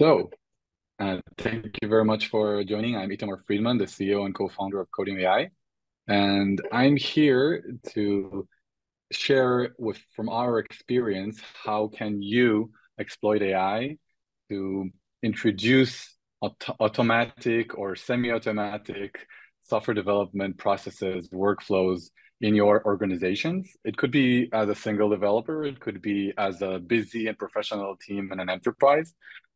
So, uh, thank you very much for joining. I'm Itamar Friedman, the CEO and co-founder of Codium AI, and I'm here to share with from our experience how can you exploit AI to introduce auto automatic or semi-automatic software development processes, workflows in your organizations. It could be as a single developer, it could be as a busy and professional team in an enterprise.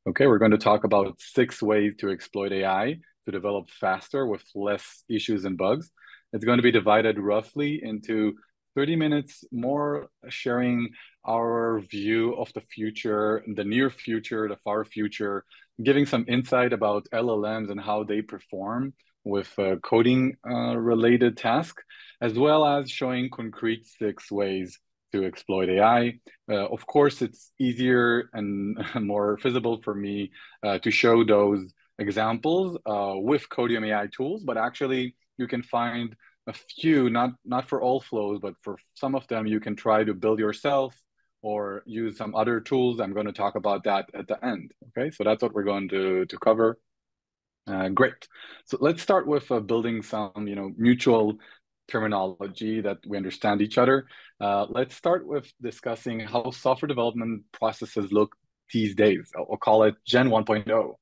Okay, we're going to talk about six ways to exploit AI to develop faster with less issues and bugs. It's going to be divided roughly into 30 minutes more sharing our view of the future, the near future, the far future, giving some insight about LLMs and how they perform with uh, coding uh, related tasks, as well as showing concrete six ways to exploit AI. Uh, of course, it's easier and more feasible for me uh, to show those examples uh, with Codium AI tools, but actually you can find a few, not, not for all flows, but for some of them, you can try to build yourself or use some other tools. I'm going to talk about that at the end. Okay, so that's what we're going to, to cover. Uh, great. So let's start with uh, building some, you know, mutual terminology that we understand each other. Uh, let's start with discussing how software development processes look these days. I'll, I'll call it Gen 1.0.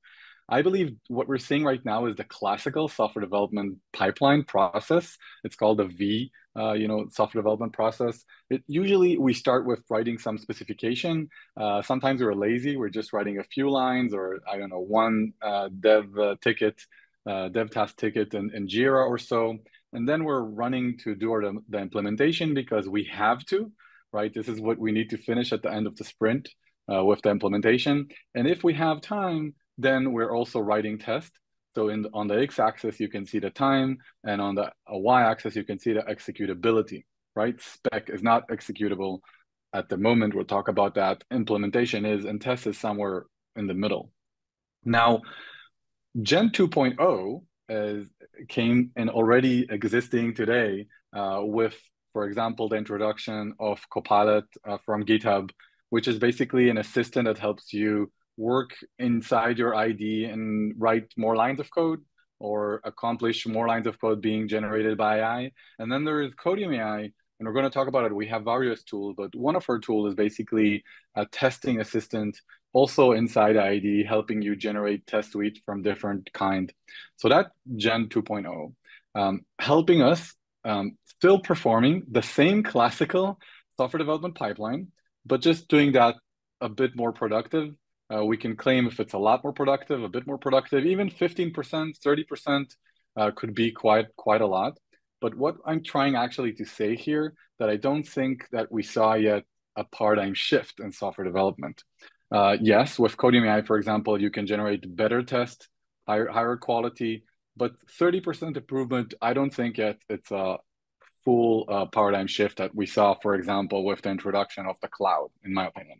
I believe what we're seeing right now is the classical software development pipeline process. It's called the V, uh, you know, software development process. It, usually we start with writing some specification. Uh, sometimes we're lazy. We're just writing a few lines or I don't know, one uh, dev uh, ticket, uh, dev task ticket in Jira or so. And then we're running to do our, the implementation because we have to, right? This is what we need to finish at the end of the sprint uh, with the implementation. And if we have time, then we're also writing tests. So in on the x-axis, you can see the time, and on the y-axis, you can see the executability, right? Spec is not executable at the moment. We'll talk about that. Implementation is, and test is somewhere in the middle. Now, Gen 2.0 is came and already existing today uh, with, for example, the introduction of Copilot uh, from GitHub, which is basically an assistant that helps you work inside your IDE and write more lines of code or accomplish more lines of code being generated by AI. And then there is Codium AI, and we're going to talk about it. We have various tools, but one of our tools is basically a testing assistant also inside IDE, helping you generate test suite from different kind. So that Gen 2.0, um, helping us um, still performing the same classical software development pipeline, but just doing that a bit more productive. Uh, we can claim if it's a lot more productive, a bit more productive, even 15%, 30% uh, could be quite quite a lot. But what I'm trying actually to say here that I don't think that we saw yet a paradigm shift in software development. Uh, yes, with Codium AI, for example, you can generate better tests, higher higher quality, but 30% improvement, I don't think yet it's a full uh, paradigm shift that we saw, for example, with the introduction of the cloud, in my opinion.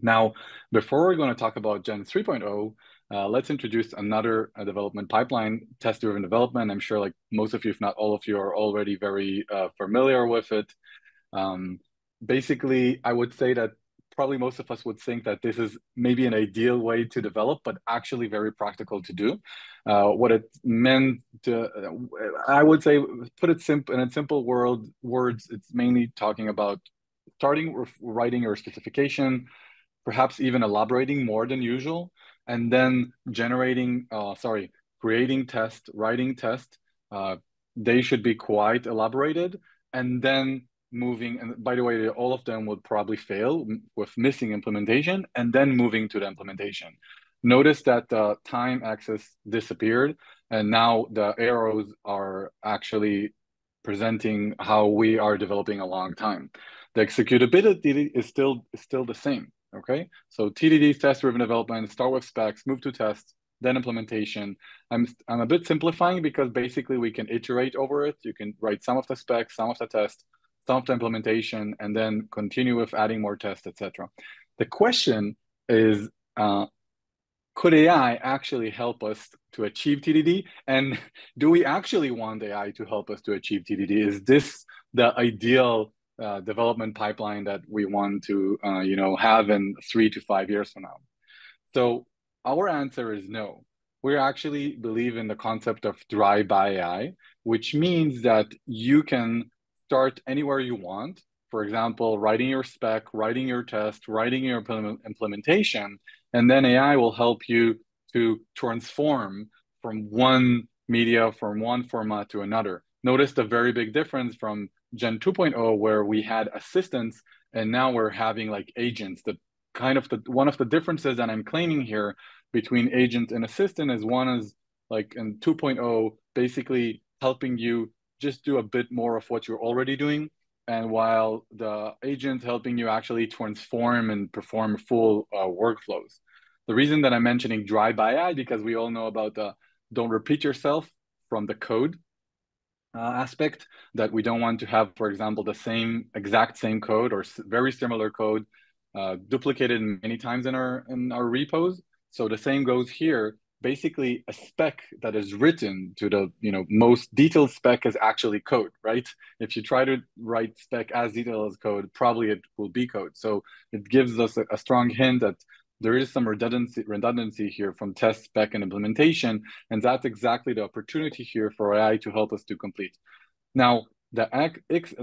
Now, before we're going to talk about Gen 3.0, uh, let's introduce another uh, development pipeline, test-driven development. I'm sure like most of you, if not all of you, are already very uh, familiar with it. Um, basically, I would say that probably most of us would think that this is maybe an ideal way to develop, but actually very practical to do. Uh, what it meant to, I would say, put it simple in a simple world words, it's mainly talking about starting with writing your specification, perhaps even elaborating more than usual, and then generating, uh, sorry, creating test, writing test. Uh, they should be quite elaborated, and then moving and by the way all of them would probably fail with missing implementation and then moving to the implementation. Notice that the time axis disappeared and now the arrows are actually presenting how we are developing a long time. The executability is still is still the same okay? So tdd test driven development start with specs move to tests then implementation. I'm i'm a bit simplifying because basically we can iterate over it. You can write some of the specs some of the tests soft implementation, and then continue with adding more tests, etc. The question is, uh, could AI actually help us to achieve TDD? And do we actually want AI to help us to achieve TDD? Is this the ideal uh, development pipeline that we want to, uh, you know, have in three to five years from now? So our answer is no. We actually believe in the concept of drive by AI, which means that you can start anywhere you want. For example, writing your spec, writing your test, writing your implementation, and then AI will help you to transform from one media, from one format to another. Notice the very big difference from Gen 2.0, where we had assistants, and now we're having like agents. The kind of the one of the differences that I'm claiming here between agent and assistant is one is like in 2.0, basically helping you just do a bit more of what you're already doing. And while the agent helping you actually transform and perform full uh, workflows. The reason that I'm mentioning drive by AI because we all know about the don't repeat yourself from the code uh, aspect that we don't want to have, for example, the same exact same code or very similar code uh, duplicated many times in our in our repos. So the same goes here basically a spec that is written to the you know most detailed spec is actually code right? If you try to write spec as detailed as code probably it will be code. So it gives us a, a strong hint that there is some redundancy redundancy here from test spec and implementation and that's exactly the opportunity here for ai to help us to complete. Now the,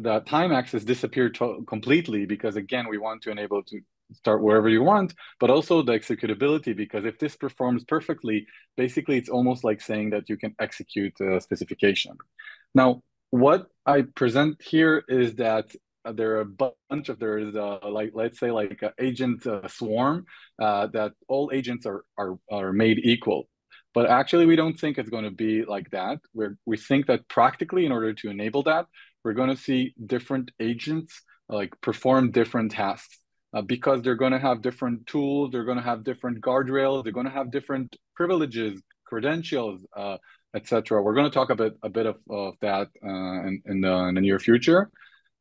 the time axis disappeared completely because again we want to enable to start wherever you want, but also the executability, because if this performs perfectly, basically it's almost like saying that you can execute a specification. Now, what I present here is that there are a bunch of there is a, like let's say like agent uh, swarm uh, that all agents are, are are made equal. But actually we don't think it's going to be like that. We we think that practically in order to enable that we're going to see different agents like perform different tasks uh, because they're going to have different tools, they're going to have different guardrails, they're going to have different privileges, credentials, uh, etc. We're going to talk a bit a bit of, of that uh, in in the, in the, near future,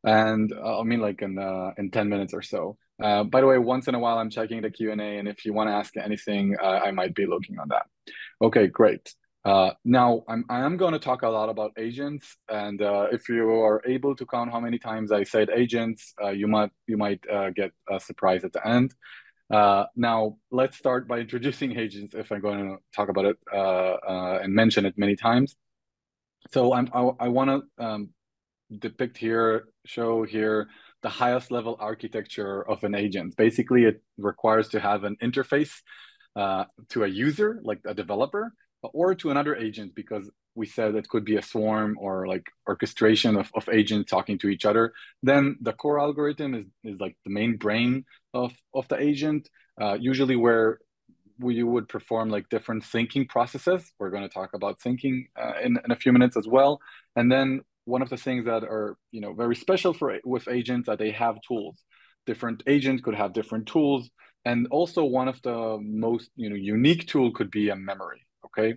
and uh, I mean like in uh, in ten minutes or so. Uh, by the way, once in a while I'm checking the Q and A, and if you want to ask anything, I might be looking on that. Okay, great. Uh, now, I'm, I am going to talk a lot about agents, and uh, if you are able to count how many times I said agents, uh, you might you might uh, get a surprise at the end. Uh, now, let's start by introducing agents. If I'm going to talk about it uh, and mention it many times, so I'm, I, I want to um, depict here, show here the highest level architecture of an agent. Basically, it requires to have an interface to a user, like a developer or to another agent because we said it could be a swarm or like orchestration of, of agents talking to each other then the core algorithm is, is like the main brain of, of the agent uh, usually where we would perform like different thinking processes. We're going to talk about thinking uh, in, in a few minutes as well. And then one of the things that are you know very special for with agents that they have tools. Different agents could have different tools. And also one of the most you know unique tool could be a memory Okay.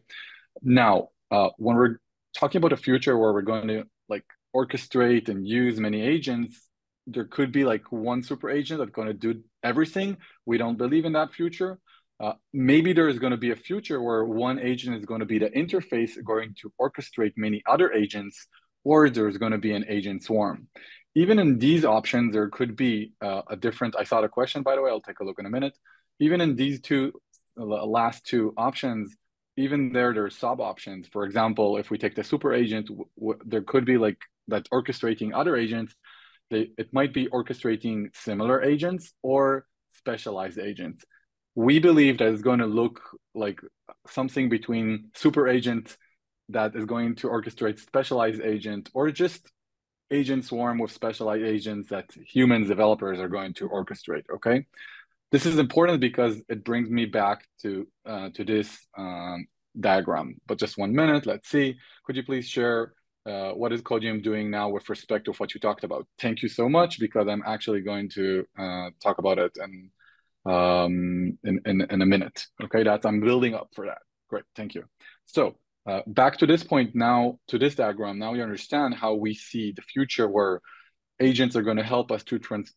Now, uh, when we're talking about a future where we're going to like orchestrate and use many agents, there could be like one super agent that's going to do everything. We don't believe in that future. Uh, maybe there is going to be a future where one agent is going to be the interface going to orchestrate many other agents, or there's going to be an agent swarm. Even in these options, there could be uh, a different. I saw the question, by the way. I'll take a look in a minute. Even in these two uh, last two options, even there, there are sub options. For example, if we take the super agent, there could be like that orchestrating other agents. They, it might be orchestrating similar agents or specialized agents. We believe that it's going to look like something between super agent that is going to orchestrate specialized agent or just agent swarm with specialized agents that humans developers are going to orchestrate. Okay. This is important because it brings me back to uh, to this um, diagram. But just one minute, let's see. Could you please share uh, what is Codium doing now with respect to what you talked about? Thank you so much because I'm actually going to uh, talk about it in, um, in, in, in, a minute. Okay, that's I'm building up for that. Great, thank you. So uh, back to this point now, to this diagram, now you understand how we see the future where agents are going to help us to trans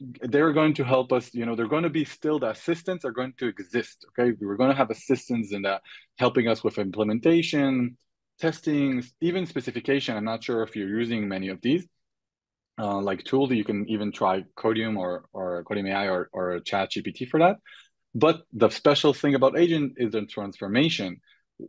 they're going to help us you know they're going to be still the assistants are going to exist okay? We're going to have assistants in that helping us with implementation testing even specification. I'm not sure if you're using many of these uh, like tool that you can even try codium or or codium ai or, or chat gpt for that. But the special thing about agent is the transformation.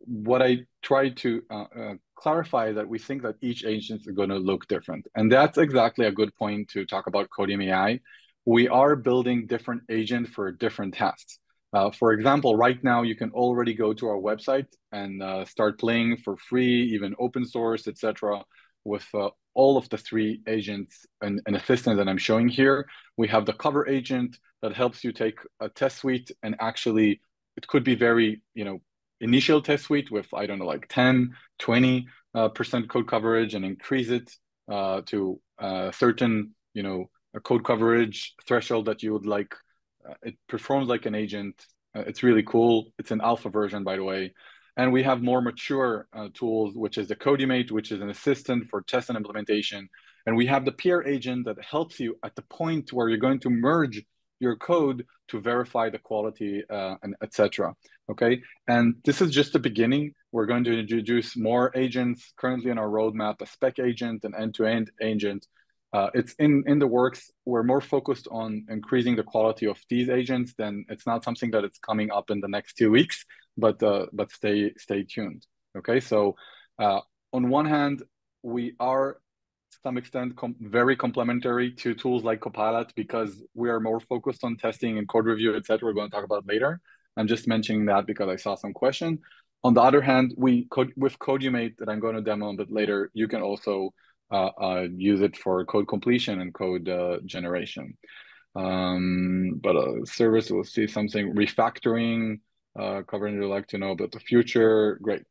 What I try to uh, uh, clarify that we think that each agent is going to look different. And that's exactly a good point to talk about Codium AI. We are building different agents for different tasks. Uh, for example, right now you can already go to our website and uh, start playing for free, even open source, etc. With uh, all of the three agents and, and assistants that I'm showing here. We have the cover agent that helps you take a test suite and actually it could be very, you know, initial test suite with, I don't know, like 10, 20 uh, percent code coverage and increase it uh, to a uh, certain, you know, a code coverage threshold that you would like uh, it performs like an agent. Uh, it's really cool. It's an alpha version, by the way. And we have more mature uh, tools, which is the Codiumate, which is an assistant for test and implementation. And we have the PR agent that helps you at the point where you're going to merge your code to verify the quality uh, and etc. Okay, and this is just the beginning. We're going to introduce more agents currently in our roadmap, a spec agent, an end-to-end agent, uh, it's in, in the works. We're more focused on increasing the quality of these agents than it's not something that it's coming up in the next two weeks, but uh, but stay stay tuned. Okay, so uh, on one hand, we are to some extent com very complementary to tools like Copilot because we are more focused on testing and code review, etc. We're going to talk about later. I'm just mentioning that because I saw some question. On the other hand, we code with Codiumate that I'm going to demo a bit later. You can also uh, uh, use it for code completion and code uh, generation. Um, but a service will see something refactoring, uh, covering you'd like to know about the future. Great.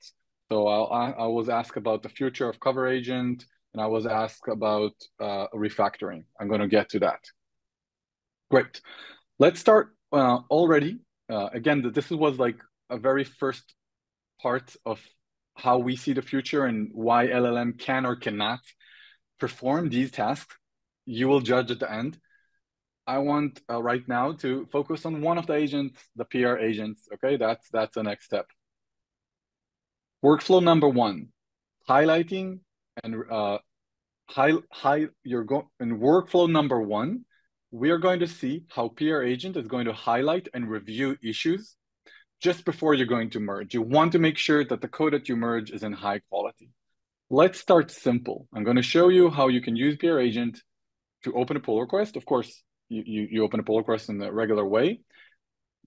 So I'll, I was asked about the future of Cover Agent, and I was asked about uh, refactoring. I'm going to get to that. Great. Let's start uh, already. Uh, again, this was like a very first part of how we see the future and why LLM can or cannot perform these tasks, you will judge at the end. I want uh, right now to focus on one of the agents, the PR agents. Okay, that's that's the next step. Workflow number one, highlighting and uh, high high. You're going in workflow number one. We are going to see how PR agent is going to highlight and review issues just before you're going to merge. You want to make sure that the code that you merge is in high quality. Let's start simple. I'm going to show you how you can use PR Agent to open a pull request. Of course, you, you, you open a pull request in the regular way.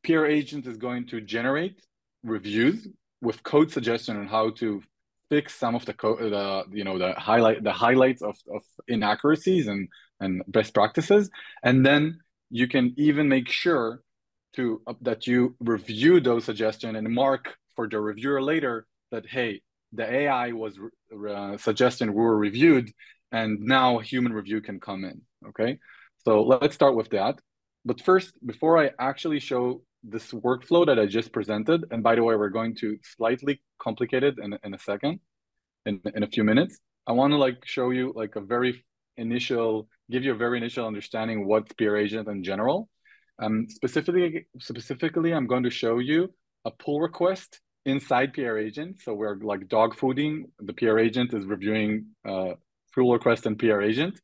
PR Agent is going to generate reviews with code suggestion on how to fix some of the code, the you know the highlight the highlights of, of inaccuracies and and best practices, and then you can even make sure to uh, that you review those suggestions and mark for the reviewer later that hey the AI was uh, suggesting we were reviewed, and now human review can come in. Okay, so let's start with that. But first, before I actually show this workflow that I just presented, and by the way, we're going to slightly complicate it in, in a second, in, in a few minutes. I want to like show you like a very initial, give you a very initial understanding what's PR agent in general. Um, specifically, specifically, I'm going to show you a pull request inside PR agent. So we're like dog fooding. The PR agent is reviewing uh, pull request and PR agent.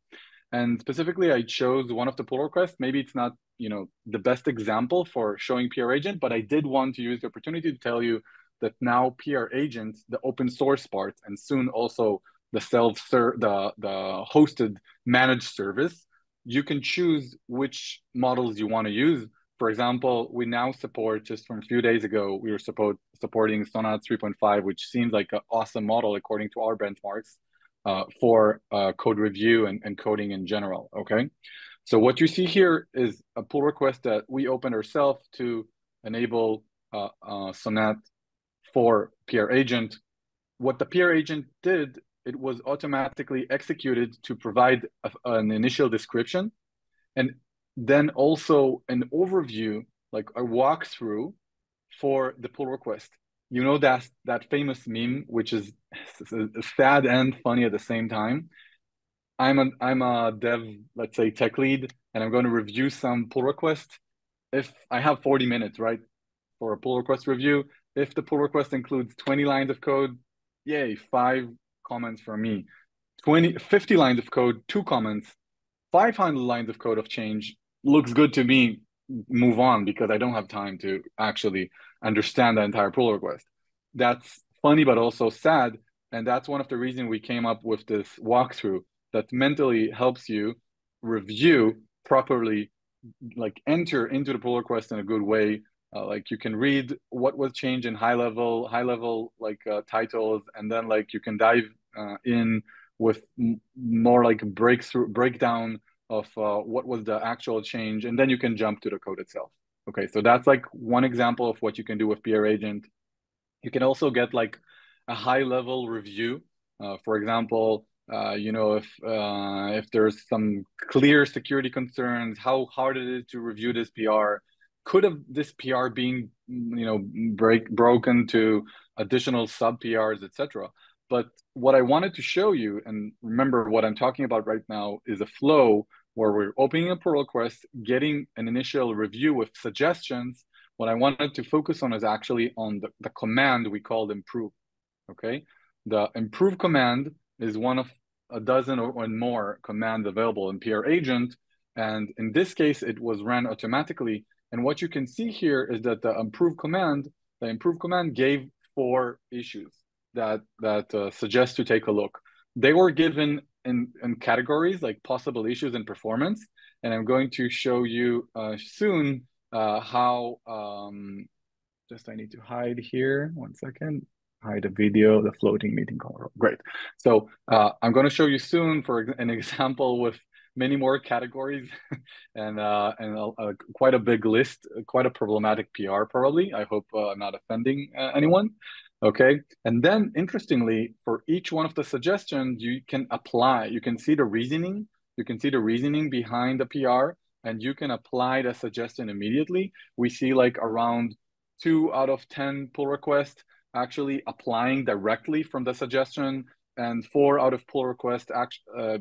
And specifically, I chose one of the pull requests. Maybe it's not you know the best example for showing PR agent, but I did want to use the opportunity to tell you that now PR agent, the open source part, and soon also the self the the hosted managed service, you can choose which models you want to use for example, we now support just from a few days ago, we were support, supporting Sonnet 3.5, which seems like an awesome model according to our benchmarks uh, for uh, code review and, and coding in general. Okay. So what you see here is a pull request that we opened ourselves to enable uh, uh Sonnet for PR agent. What the PR agent did, it was automatically executed to provide a, an initial description. And then also an overview, like a walkthrough for the pull request. You know that that famous meme, which is sad and funny at the same time. I'm a I'm a dev, let's say tech lead, and I'm going to review some pull request. If I have 40 minutes, right, for a pull request review, if the pull request includes 20 lines of code, yay, five comments from me. 20, 50 lines of code, two comments, 500 lines of code of change, looks good to me. move on because I don't have time to actually understand the entire pull request. That's funny, but also sad. And that's one of the reasons we came up with this walkthrough that mentally helps you review properly, like enter into the pull request in a good way. Uh, like you can read what was changed in high level, high level like uh, titles, and then like you can dive uh, in with more like breakthrough breakdown of uh, what was the actual change, and then you can jump to the code itself. Okay, so that's like one example of what you can do with PR Agent. You can also get like a high level review. Uh, for example, uh, you know, if uh, if there's some clear security concerns, how hard it is to review this PR. Could have this PR being you know, break broken to additional sub PRs, etc. But what I wanted to show you, and remember what I'm talking about right now, is a flow where we're opening a pull request, getting an initial review with suggestions. What I wanted to focus on is actually on the, the command we called improve. Okay. The improve command is one of a dozen or more commands available in PR agent. And in this case, it was ran automatically. And what you can see here is that the improve command, the improve command gave four issues that that uh, suggest to take a look. They were given in, in categories like possible issues in performance. And I'm going to show you uh, soon uh, how, um, just I need to hide here, one second, hide the video, the floating meeting call. Great. So uh, I'm going to show you soon for an example with many more categories and uh, and a, quite a big list, quite a problematic PR probably. I hope uh, I'm not offending uh, anyone. Okay. And then interestingly, for each one of the suggestions, you can apply, you can see the reasoning, you can see the reasoning behind the PR, and you can apply the suggestion immediately. We see like around two out of 10 pull requests actually applying directly from the suggestion, and four out of pull requests uh,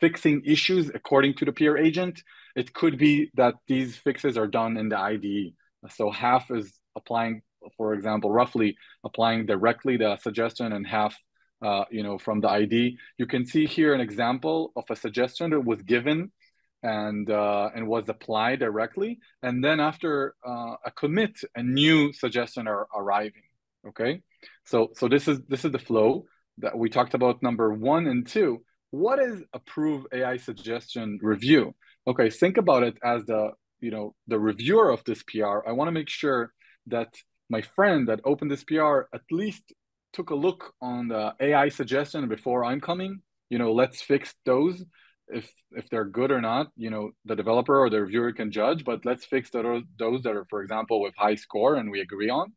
fixing issues according to the PR agent. It could be that these fixes are done in the IDE. So half is applying for example, roughly applying directly the suggestion and half uh, you know, from the ID. You can see here an example of a suggestion that was given and uh, and was applied directly. And then after uh, a commit, a new suggestion are arriving. Okay, so so this is this is the flow that we talked about. Number one and two. What is approve AI suggestion review? Okay, think about it as the you know the reviewer of this PR. I want to make sure that my friend that opened this PR at least took a look on the AI suggestion before I'm coming. You know, let's fix those. If if they're good or not, you know, the developer or the reviewer can judge. But let's fix the, those that are, for example, with high score and we agree on.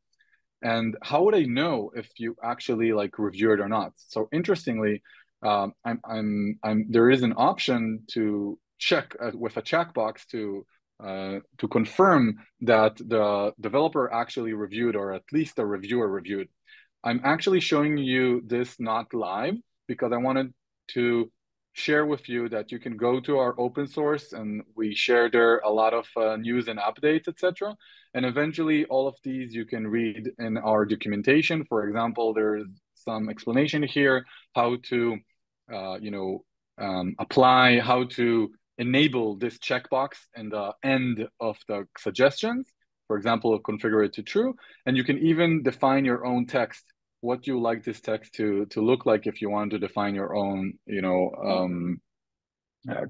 And how would I know if you actually like review it or not? So interestingly, um, I'm I'm I'm there is an option to check uh, with a checkbox to uh, to confirm that the developer actually reviewed or at least the reviewer reviewed. I'm actually showing you this not live because I wanted to share with you that you can go to our open source and we share there a lot of uh, news and updates, etc. And eventually all of these you can read in our documentation. For example, there's some explanation here how to, uh, you know, um, apply, how to enable this checkbox in the end of the suggestions. For example, configure it to true. And you can even define your own text, what you like this text to, to look like if you want to define your own, you know, um, uh,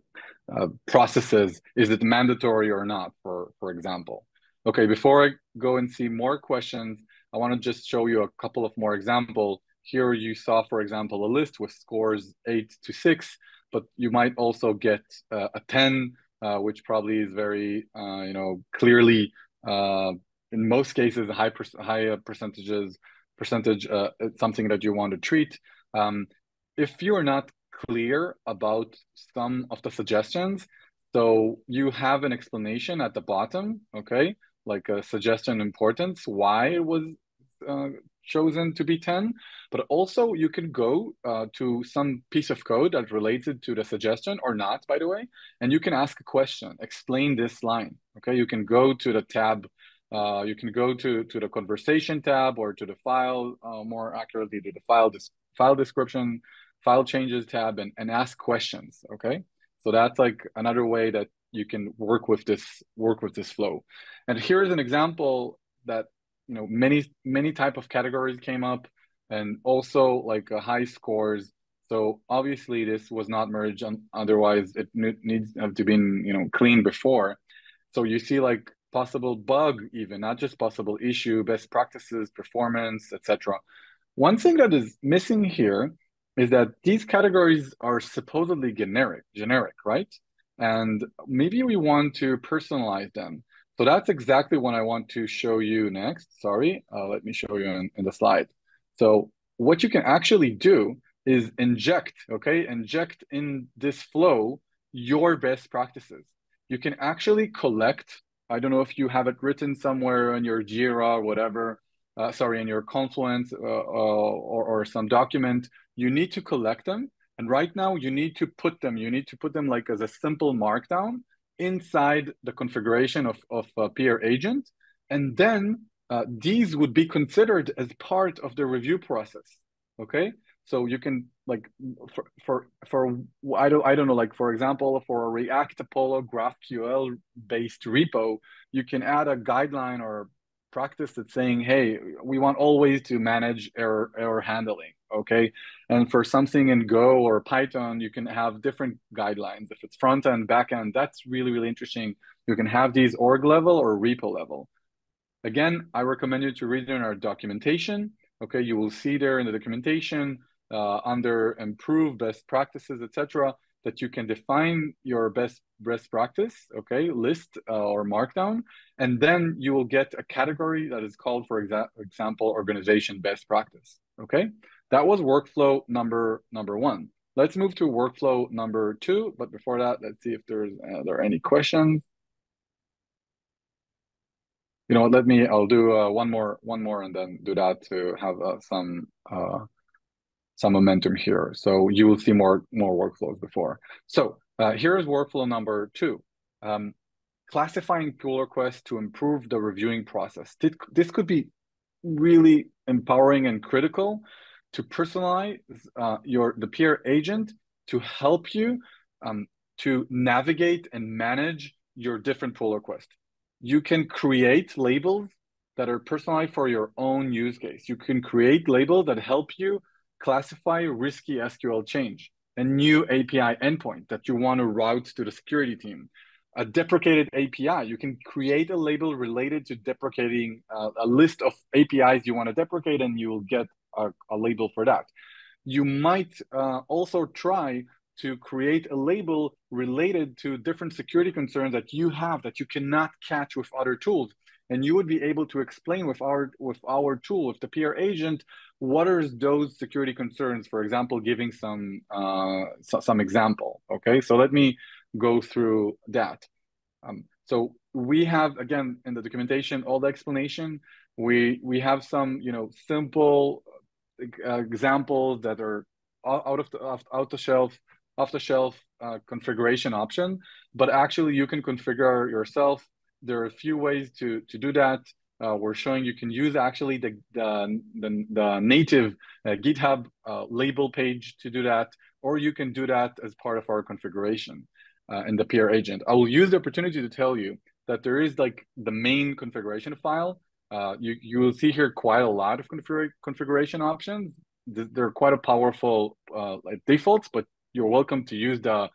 uh, processes. Is it mandatory or not, for, for example? Okay, before I go and see more questions, I want to just show you a couple of more examples. Here you saw, for example, a list with scores eight to six but you might also get uh, a 10, uh, which probably is very, uh, you know, clearly, uh, in most cases, high, per high percentages, percentage, uh, something that you want to treat. Um, if you are not clear about some of the suggestions, so you have an explanation at the bottom, okay, like a suggestion importance, why it was chosen to be 10, but also you can go uh, to some piece of code that related to the suggestion or not, by the way, and you can ask a question, explain this line, okay? You can go to the tab, uh, you can go to, to the conversation tab or to the file, uh, more accurately to the file, file description, file changes tab and, and ask questions, okay? So that's like another way that you can work with this work with this flow. And here is an example that you know many many type of categories came up and also like uh, high scores. So obviously this was not merged otherwise it needs to be you know clean before. So you see like possible bug even not just possible issue best practices performance etc one thing that is missing here is that these categories are supposedly generic generic right? And maybe we want to personalize them so that's exactly what I want to show you next. Sorry, uh, let me show you in, in the slide. So what you can actually do is inject, okay, inject in this flow your best practices. You can actually collect, I don't know if you have it written somewhere in your Jira or whatever, uh, sorry, in your Confluence uh, uh, or, or some document, you need to collect them. And right now you need to put them, you need to put them like as a simple markdown inside the configuration of, of a PR agent. And then uh, these would be considered as part of the review process. Okay. So you can like for for for I don't I don't know like for example for a React Apollo GraphQL based repo, you can add a guideline or practice that's saying, hey, we want always to manage error error handling okay? And for something in Go or Python, you can have different guidelines. If it's front end, back end, that's really, really interesting. You can have these org level or repo level. Again, I recommend you to read in our documentation. Okay, you will see there in the documentation uh, under improve best practices, etc., that you can define your best best practice, okay, list uh, or markdown, and then you will get a category that is called, for exa example, organization best practice. Okay, that was workflow number number one. Let's move to workflow number two. But before that, let's see if there's uh, there are any questions. You know, let me. I'll do uh, one more, one more, and then do that to have uh, some uh, some momentum here. So you will see more more workflows before. So uh, here is workflow number two. Um, classifying pull requests to improve the reviewing process. This, could be really empowering and critical to personalize uh, your the PR agent to help you um, to navigate and manage your different pull requests. You can create labels that are personalized for your own use case. You can create labels that help you classify risky SQL change, a new API endpoint that you want to route to the security team, a deprecated API. You can create a label related to deprecating uh, a list of APIs you want to deprecate, and you will get a, a label for that. You might uh, also try to create a label related to different security concerns that you have that you cannot catch with other tools and you would be able to explain with our with our tool with the PR agent what are those security concerns for example giving some uh, so, some example okay? So let me go through that. Um, so we have again in the documentation all the explanation. We we have some you know simple uh, examples that are out of the out the shelf off the shelf uh, configuration option, but actually you can configure yourself. There are a few ways to to do that. Uh, we're showing you can use actually the the the, the native uh, GitHub uh, label page to do that, or you can do that as part of our configuration uh, in the PR agent. I will use the opportunity to tell you that there is like the main configuration file uh, you, you will see here quite a lot of config configuration options. They're quite a powerful uh, like defaults, but you're welcome to use the,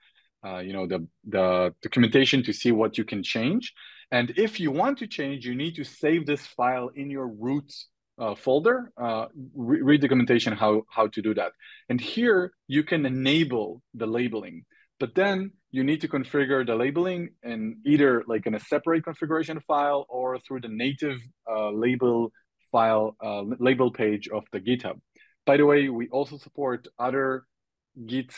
you know, the, the documentation to see what you can change. And if you want to change, you need to save this file in your root uh, folder, uh, re read documentation how, how to do that. And here you can enable the labeling, but then you need to configure the labeling in either like in a separate configuration file or through the native uh, label file uh, label page of the GitHub. By the way, we also support other Git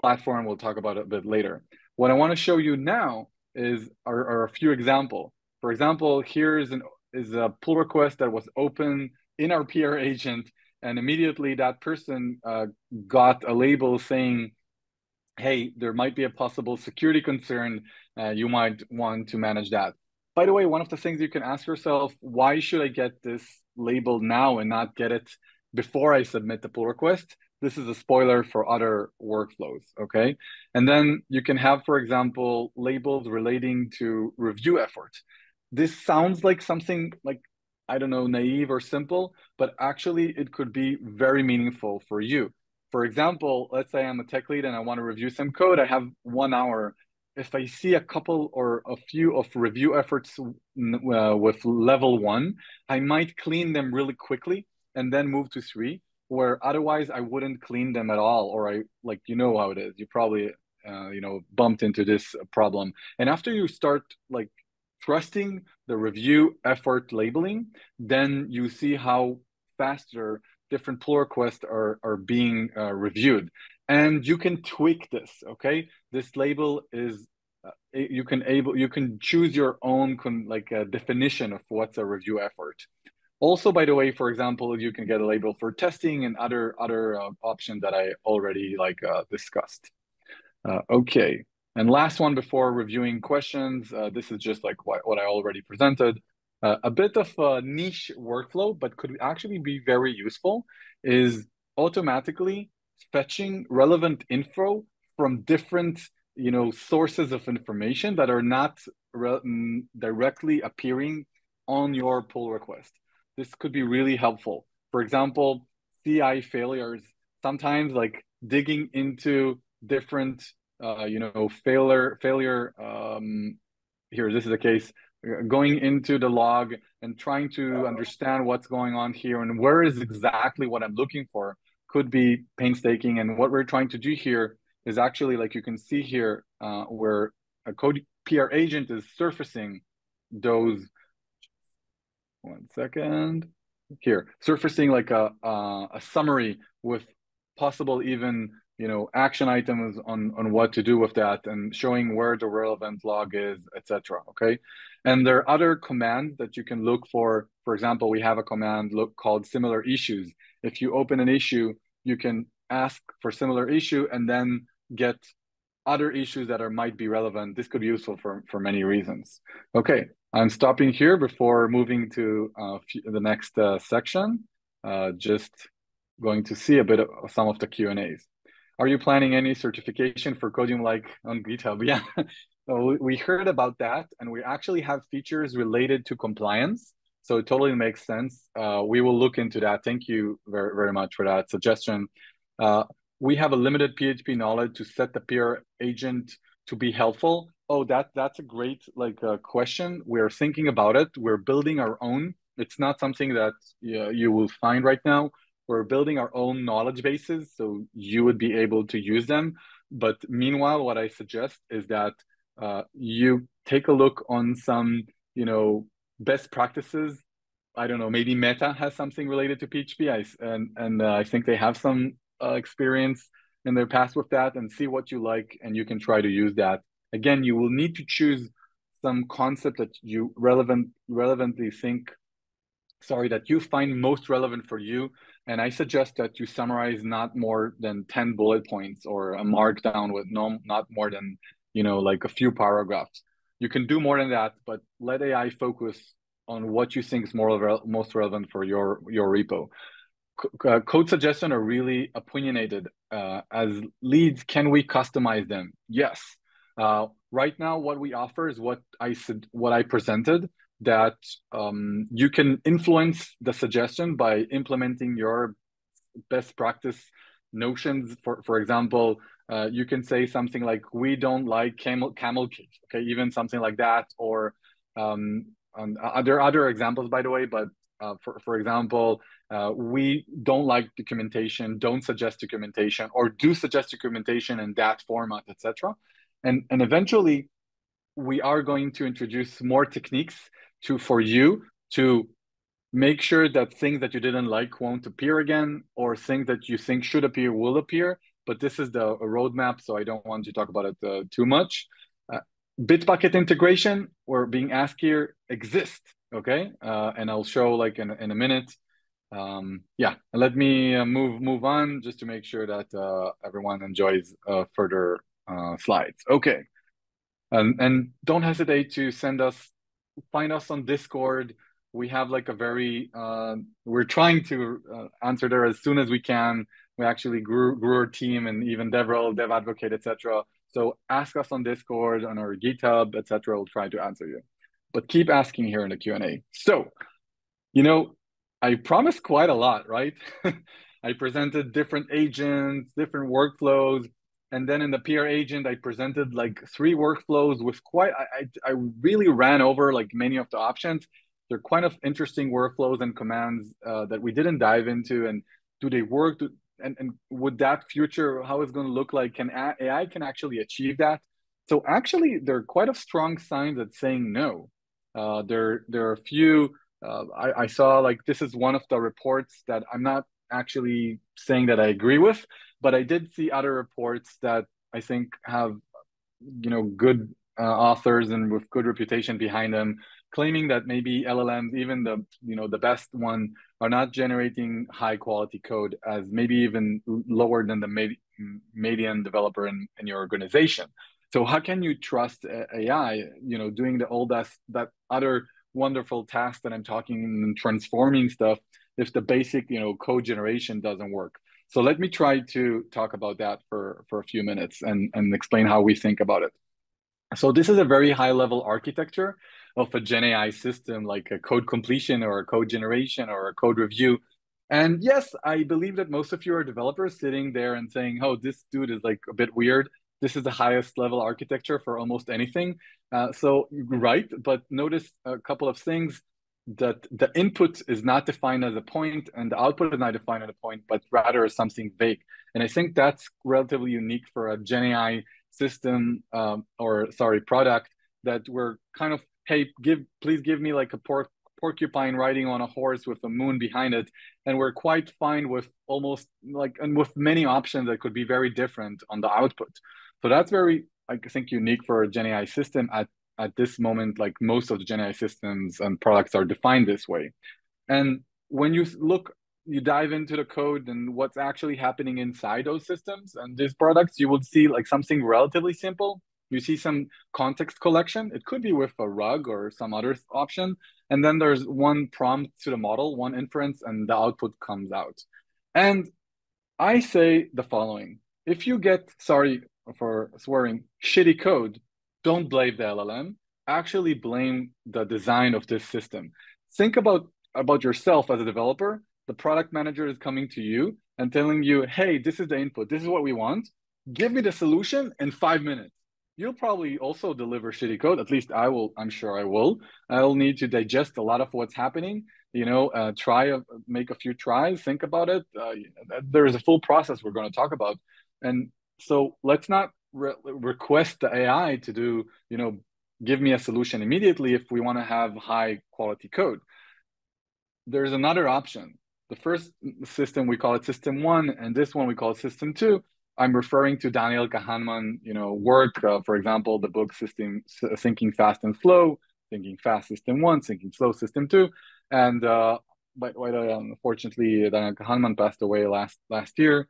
platform. We'll talk about it a bit later. What I want to show you now is are, are a few example. For example, here is an is a pull request that was open in our PR agent, and immediately that person uh, got a label saying hey, there might be a possible security concern. Uh, you might want to manage that. By the way, one of the things you can ask yourself, why should I get this label now and not get it before I submit the pull request? This is a spoiler for other workflows, okay? And then you can have, for example, labels relating to review effort. This sounds like something like, I don't know, naive or simple, but actually it could be very meaningful for you. For example, let's say I'm a tech lead and I want to review some code. I have one hour. If I see a couple or a few of review efforts uh, with level one, I might clean them really quickly and then move to three where otherwise I wouldn't clean them at all, or I like you know how it is. You probably uh, you know bumped into this problem, and after you start like trusting the review effort labeling, then you see how faster different pull requests are are being uh, reviewed, and you can tweak this. Okay, this label is uh, you can able you can choose your own con, like uh, definition of what's a review effort also, by the way, for example, you can get a label for testing and other other uh, options that I already like uh, discussed. Uh, okay, and last one before reviewing questions. Uh, this is just like what, what I already presented. Uh, a bit of a niche workflow, but could actually be very useful, is automatically fetching relevant info from different you know sources of information that are not mm, directly appearing on your pull request this could be really helpful. For example, CI failures, sometimes like digging into different, uh, you know, failure, failure, um, here, this is the case, going into the log and trying to understand what's going on here and where is exactly what I'm looking for could be painstaking. And what we're trying to do here is actually, like you can see here, uh, where a code PR agent is surfacing those one second. Here surfacing like a, a, a summary with possible even you know action items on on what to do with that and showing where the relevant log is etc okay? And there are other commands that you can look for. For example we have a command look called similar issues. If you open an issue you can ask for similar issue and then get other issues that are might be relevant. This could be useful for for many reasons. Okay I'm stopping here before moving to uh, the next uh, section. Uh, just going to see a bit of some of the Q&As. Are you planning any certification for Codium like on GitHub? Yeah, so we heard about that and we actually have features related to compliance. So it totally makes sense. Uh, we will look into that. Thank you very, very much for that suggestion. Uh, we have a limited PHP knowledge to set the PR agent to be helpful Oh, that that's a great like uh, question. We're thinking about it. We're building our own. It's not something that you will find right now. We're building our own knowledge bases, so you would be able to use them. But meanwhile, what I suggest is that uh, you take a look on some, you know, best practices. I don't know. Maybe Meta has something related to PHP, I, and and uh, I think they have some uh, experience in their past with that, and see what you like, and you can try to use that again, you will need to choose some concept that you relevant relevantly think, sorry, that you find most relevant for you. And I suggest that you summarize not more than 10 bullet points or a markdown with no not more than, you know, like a few paragraphs. You can do more than that, but let AI focus on what you think is more most relevant for your your repo. Uh, code suggestion are really opinionated. Uh, as leads, can we customize them? Yes. Uh, right now, what we offer is what I said, what I presented. That um, you can influence the suggestion by implementing your best practice notions. For for example, uh, you can say something like, "We don't like camel camel case." Okay, even something like that, or um, and, uh, there are other examples, by the way. But uh, for for example, uh, we don't like documentation, don't suggest documentation, or do suggest documentation in that format, etc and and eventually we are going to introduce more techniques to for you to make sure that things that you didn't like won't appear again or things that you think should appear will appear. But this is the roadmap so i don't want to talk about it uh, too much. Uh, bitbucket integration or being asked here exists okay? Uh, and i'll show like in, in a minute. Um, yeah let me uh, move move on just to make sure that uh, everyone enjoys uh, further uh, slides. Okay. And, and don't hesitate to send us, find us on Discord. we have like a very uh, we're trying to uh, answer there as soon as we can. We actually grew grew our team and even DevRel, Dev Advocate, etc. So ask us on Discord, on our GitHub, etc. We'll try to answer you. But keep asking here in the Q and A. So, you know, I promised quite a lot, right? I presented different agents, different workflows, and then in the PR agent, I presented like three workflows with quite. I I really ran over like many of the options they're quite of interesting workflows and commands uh, that we didn't dive into. And do they work? Do, and, and would that future, how it's going to look like? Can AI can actually achieve that? So actually, there are quite a strong signs that saying no. Uh, there, there are a few. Uh, I, I saw like this is one of the reports that I'm not actually saying that I agree with, but I did see other reports that I think have, you know, good uh, authors and with good reputation behind them claiming that maybe LLMs, even the you know the best one, are not generating high quality code as maybe even lower than the med- median developer in, in your organization. So how can you trust AI? You know, doing the old that that other wonderful task that I'm talking and transforming stuff if the basic you know code generation doesn't work. So let me try to talk about that for for a few minutes and and explain how we think about it. So this is a very high level architecture of a Gen AI system, like a code completion or a code generation or a code review. And yes, I believe that most of you are developers sitting there and saying, oh, this dude is like a bit weird. This is the highest level architecture for almost anything. Uh, so, right, but notice a couple of things that the input is not defined as a point and the output is not defined as a point, but rather as something vague. And I think that's relatively unique for a Gen AI system um, or sorry product that we're kind of hey, give please give me like a pork porcupine riding on a horse with a moon behind it and we're quite fine with almost like and with many options that could be very different on the output so that's very i think unique for a gen ai system at at this moment like most of the gen ai systems and products are defined this way and when you look you dive into the code and what's actually happening inside those systems and these products you will see like something relatively simple you see some context collection. It could be with a RAG or some other option. And then there's one prompt to the model, one inference, and the output comes out. And I say the following. If you get, sorry for swearing, shitty code, don't blame the LLM. Actually blame the design of this system. Think about, about yourself as a developer. The product manager is coming to you and telling you, hey, this is the input. This is what we want. Give me the solution in five minutes you'll probably also deliver shitty code. At least I will. I'm sure I will. I'll need to digest a lot of what's happening. You know, uh, try a, make a few tries, think about it. Uh, there is a full process we're going to talk about, and so let's not re request the AI to do. You know, give me a solution immediately if we want to have high quality code. There's another option. The first system we call it system one, and this one we call system two I'm referring to Daniel Kahneman, you know, work. Uh, for example, the book "System Thinking Fast and Slow," "Thinking Fast System One," "Thinking Slow System Two, and uh, but, but uh, unfortunately, Daniel Kahneman passed away last last year.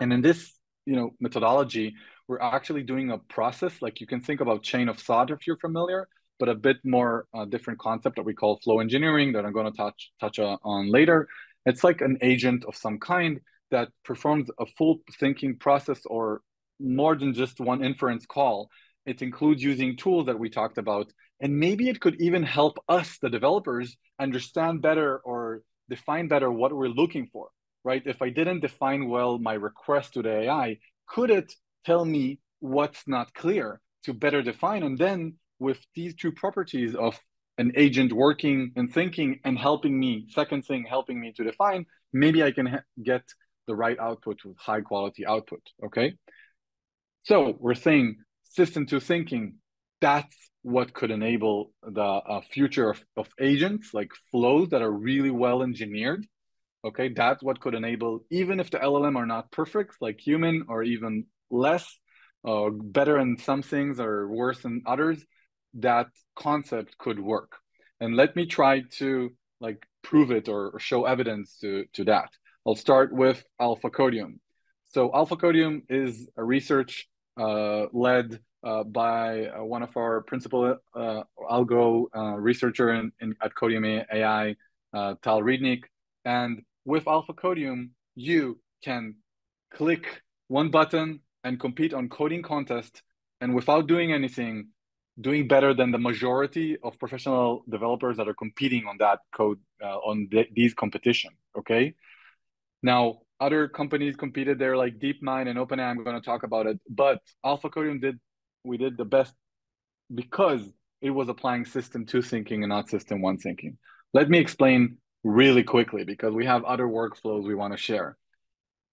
And in this, you know, methodology, we're actually doing a process. Like you can think about chain of thought if you're familiar, but a bit more uh, different concept that we call flow engineering that I'm going to touch touch uh, on later. It's like an agent of some kind that performs a full thinking process or more than just one inference call. It includes using tools that we talked about. And maybe it could even help us, the developers, understand better or define better what we're looking for, right? If I didn't define well my request to the AI, could it tell me what's not clear to better define? And then with these two properties of an agent working and thinking and helping me, second thing, helping me to define, maybe I can get the right output with high quality output, okay? So we're saying system to thinking, that's what could enable the uh, future of, of agents, like flows that are really well engineered, okay? That's what could enable, even if the LLM are not perfect, like human or even less, or uh, better in some things or worse in others, that concept could work. And let me try to like prove it or, or show evidence to, to that. I'll start with alpha codium. So alpha codium is a research uh, led uh, by uh, one of our principal uh, algo uh, researcher in, in, at Codium AI, Tal Ridnik. And with Alpha Codium, you can click one button and compete on coding contest and without doing anything, doing better than the majority of professional developers that are competing on that code uh, on th these competition. Okay. Now, other companies competed there like DeepMind and OpenAI. I'm going to talk about it, but Alpha Codium did we did the best because it was applying system two thinking and not system one thinking. Let me explain really quickly because we have other workflows we want to share.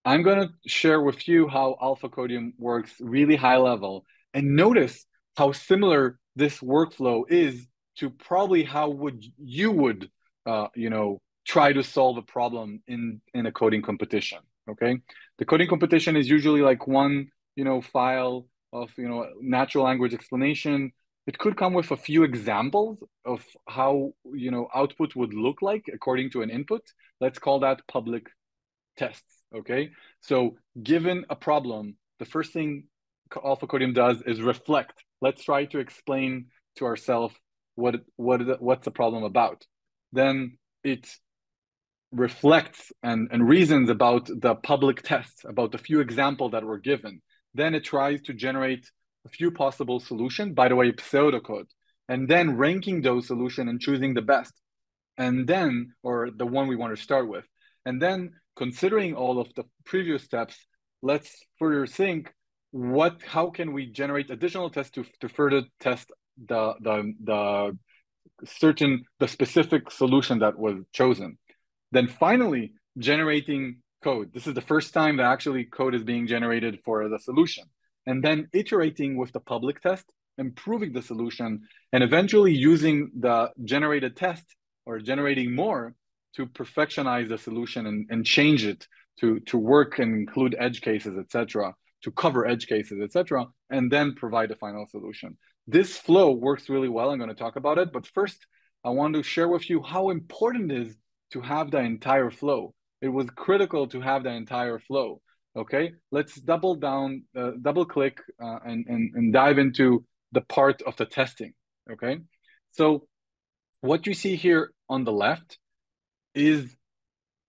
I'm going to share with you how Alpha Codium works really high level and notice how similar this workflow is to probably how would you would uh, you know try to solve a problem in in a coding competition okay the coding competition is usually like one you know file of you know natural language explanation it could come with a few examples of how you know output would look like according to an input. Let's call that public tests okay? So given a problem the first thing alpha codium does is reflect. Let's try to explain to ourselves what what what's the problem about. Then it reflects and, and reasons about the public tests about the few examples that were given. Then it tries to generate a few possible solutions by the way pseudocode and then ranking those solutions and choosing the best and then or the one we want to start with. And then considering all of the previous steps let's further think what how can we generate additional tests to, to further test the the the certain the specific solution that was chosen. Then finally generating code. This is the first time that actually code is being generated for the solution and then iterating with the public test improving the solution and eventually using the generated test or generating more to perfectionize the solution and, and change it to to work and include edge cases etc to cover edge cases, etc., and then provide a final solution. This flow works really well. I'm going to talk about it, but first, I want to share with you how important it is to have the entire flow. It was critical to have the entire flow. Okay, let's double down, uh, double click, uh, and, and and dive into the part of the testing. Okay, so what you see here on the left is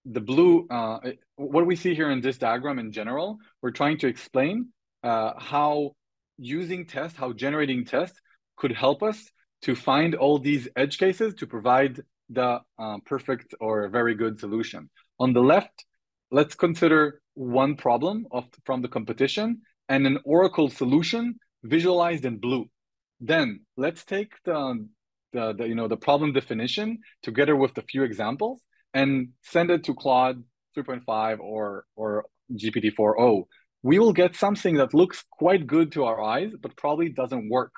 the blue, uh, what we see here in this diagram in general, we're trying to explain uh, how using tests, how generating tests could help us to find all these edge cases to provide the uh, perfect or very good solution. On the left, let's consider one problem of from the competition and an Oracle solution visualized in blue. Then let's take the, the, the you know the problem definition together with a few examples and send it to Claude 3.5 or or GPT 4o, we will get something that looks quite good to our eyes, but probably doesn't work.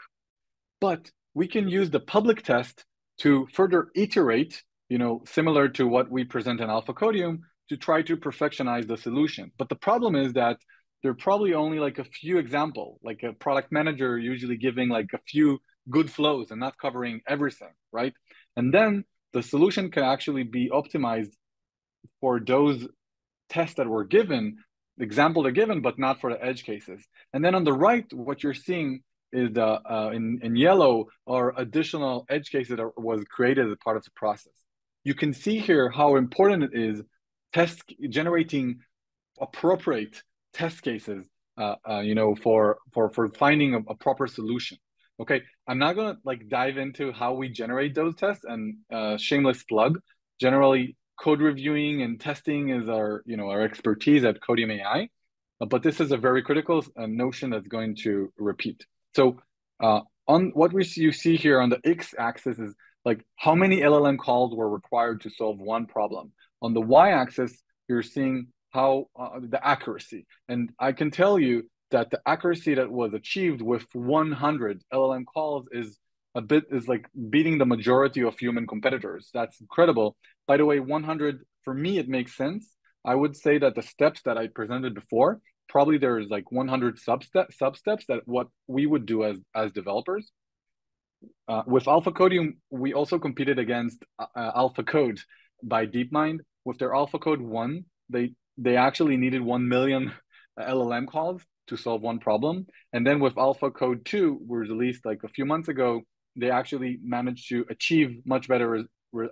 But we can use the public test to further iterate, you know, similar to what we present in Alpha Codium to try to perfectionize the solution. But the problem is that there are probably only like a few example, like a product manager usually giving like a few good flows and not covering everything, right? And then the solution can actually be optimized for those tests that were given, example they're given, but not for the edge cases. And then on the right, what you're seeing is the uh, in, in yellow are additional edge cases that was created as part of the process. You can see here how important it is test generating appropriate test cases, uh, uh, you know, for for for finding a, a proper solution. Okay, I'm not gonna like dive into how we generate those tests and uh, shameless plug. Generally, code reviewing and testing is our you know our expertise at Codium AI, uh, but this is a very critical uh, notion that's going to repeat. So uh, on what we see, you see here on the x-axis is like how many LLM calls were required to solve one problem. On the y-axis, you're seeing how uh, the accuracy, and I can tell you that the accuracy that was achieved with 100 LLM calls is a bit is like beating the majority of human competitors. That's incredible. By the way, 100 for me it makes sense. I would say that the steps that I presented before, probably there's like 100 sub sub steps that what we would do as as developers. Uh, with Alpha Codium, we also competed against uh, Alpha Code by DeepMind. With their Alpha Code one, they they actually needed one million LLM calls to solve one problem. And then with Alpha Code 2, was released like a few months ago, they actually managed to achieve much better